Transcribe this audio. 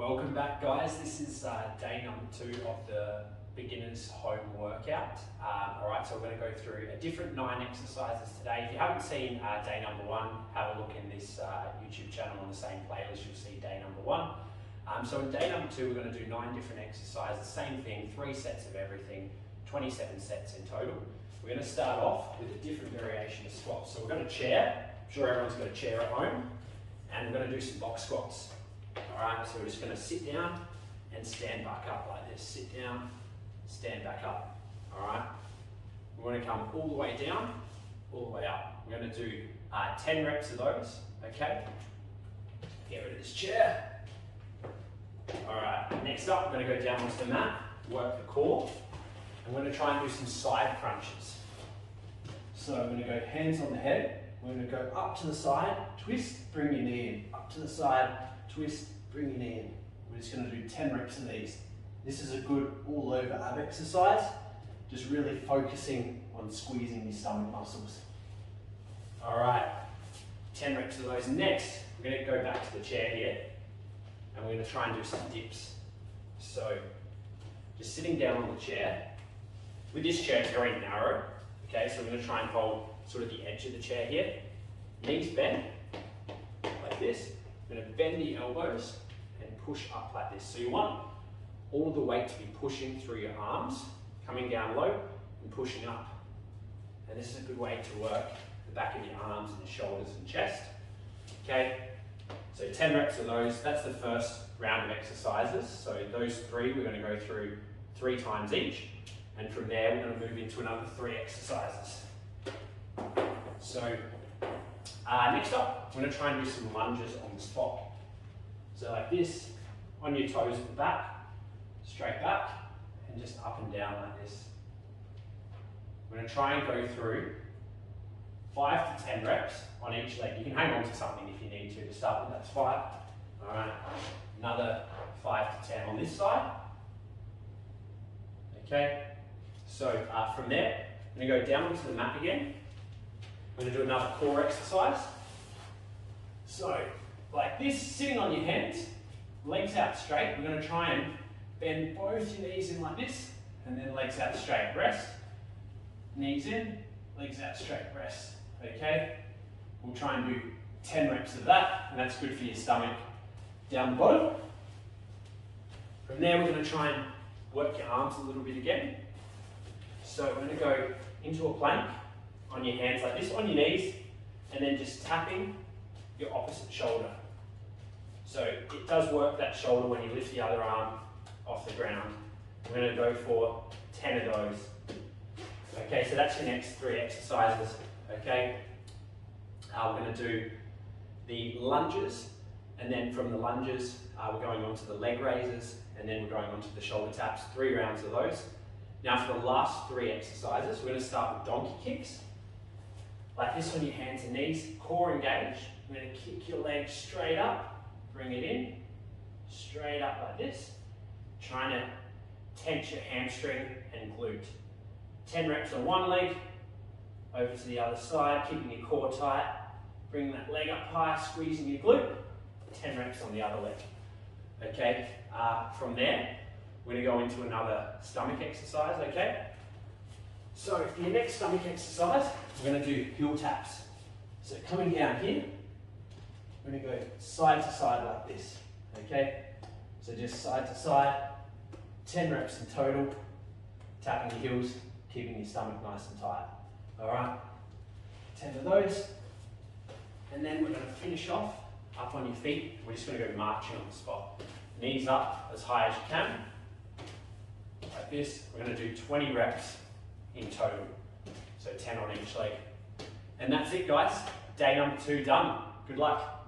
Welcome back guys, this is uh, day number two of the beginner's home workout. Um, Alright, so we're going to go through a different nine exercises today. If you haven't seen uh, day number one, have a look in this uh, YouTube channel on the same playlist, you'll see day number one. Um, so in day number two, we're going to do nine different exercises, same thing, three sets of everything, 27 sets in total. We're going to start off with a different variation of squats. So we've got a chair, I'm sure everyone's got a chair at home, and we're going to do some box squats. Alright, so we're just going to sit down and stand back up like this. Sit down, stand back up. Alright, we're going to come all the way down, all the way up. We're going to do uh, 10 reps of those, okay? Get rid of this chair. Alright, next up, we're going to go down onto the mat, work the core. I'm going to try and do some side crunches. So I'm going to go hands on the head. We're going to go up to the side, twist, bring your knee in. Up to the side, twist, bring your knee in. We're just going to do 10 reps of these. This is a good all over ab exercise, just really focusing on squeezing your stomach muscles. All right, 10 reps of those. Next, we're going to go back to the chair here, and we're going to try and do some dips. So, just sitting down on the chair. With this chair, it's very narrow, okay, so we're going to try and hold sort of the edge of the chair here. Knees bent, like this. Going to bend the elbows and push up like this. So you want all of the weight to be pushing through your arms, coming down low and pushing up. And this is a good way to work the back of your arms and your shoulders and chest. Okay, so 10 reps of those. That's the first round of exercises. So those three we're going to go through three times each. And from there we're going to move into another three exercises. So uh, next up, I'm going to try and do some lunges on the spot. So like this, on your toes at the back, straight back, and just up and down like this. I'm going to try and go through five to 10 reps on each leg. You can hang on to something if you need to to start with, that's five. All right, another five to 10 on this side. Okay, so uh, from there, I'm going to go down onto the mat again. I'm going to do another core exercise. So, like this, sitting on your hands, legs out straight. We're going to try and bend both your knees in like this, and then legs out straight. Rest, knees in, legs out straight. Rest. Okay? We'll try and do 10 reps of that, and that's good for your stomach down the bottom. From there, we're going to try and work your arms a little bit again. So we're going to go into a plank on your hands like this, on your knees, and then just tapping your opposite shoulder. So it does work that shoulder when you lift the other arm off the ground. We're going to go for 10 of those. Okay, so that's your next three exercises. Okay, uh, we're going to do the lunges, and then from the lunges, uh, we're going on to the leg raises, and then we're going on to the shoulder taps, three rounds of those. Now for the last three exercises, we're going to start with donkey kicks like this on your hands and knees, core engaged. I'm going to kick your leg straight up, bring it in, straight up like this, trying to tense your hamstring and glute. 10 reps on one leg, over to the other side, keeping your core tight, bring that leg up high, squeezing your glute, 10 reps on the other leg. Okay, uh, from there, we're to go into another stomach exercise, okay? So for your next stomach exercise, we're going to do heel taps. So coming down here, we're going to go side to side like this, okay? So just side to side, 10 reps in total, tapping your heels, keeping your stomach nice and tight. All right, 10 of those. And then we're going to finish off up on your feet. We're just going to go marching on the spot. Knees up as high as you can. Like this. We're going to do 20 reps in total. So 10 on each leg. And that's it guys. Day number two done. Good luck.